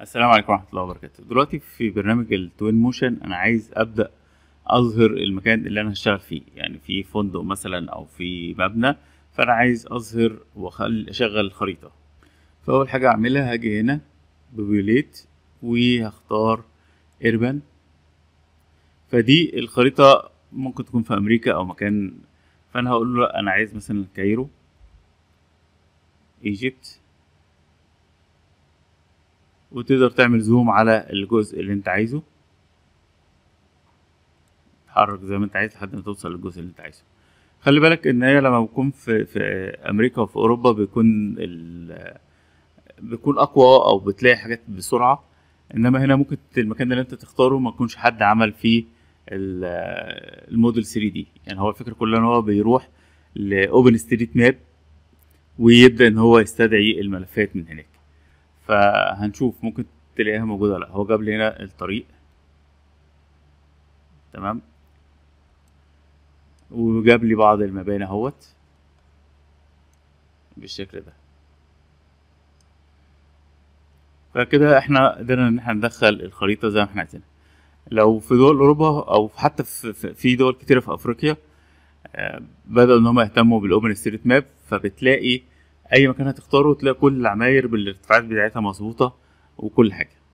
السلام عليكم ورحمة الله وبركاته. دلوقتي في برنامج ال Twinmotion أنا عايز أبدأ أظهر المكان اللي أنا هشتغل فيه. يعني في فندق مثلا أو في مبنى فأنا عايز أظهر وأخلي أشغل الخريطة فأول حاجة أعملها هاجي هنا populate وهختار urban فدي الخريطة ممكن تكون في أمريكا أو مكان. فأنا هقول له أنا عايز مثلا Cairo ايجيبت وتقدر تعمل زوم على الجزء اللي انت عايزه. تحرك زي ما انت عايز لحد ما توصل للجزء اللي انت عايزه. خلي بالك إن هي لما بكون في في أمريكا وفي أوروبا بيكون بيكون أقوى أو بتلاقي حاجات بسرعة. إنما هنا ممكن المكان اللي انت تختاره ما يكونش حد عمل فيه ال- الموديل 3 دي. يعني هو الفكرة كلها إن هو بيروح ل OpenStreetMap ويبدأ إن هو يستدعي الملفات من هناك. فهنشوف ممكن تلاقيها موجودة ولا لأ. هو جاب لي هنا الطريق. تمام. وجاب لي بعض المباني أهوت بالشكل ده. فكده إحنا قدرنا إن إحنا ندخل الخريطة زي ما إحنا عايزين. لو في دول أوروبا أو حتى في دول كتيرة في أفريقيا آه، بدأوا إن هم يهتموا بال OpenStreetMap فبتلاقي أي مكان هتختاره تلاقي كل العماير بالارتفاعات بتاعتها مظبوطة وكل حاجة.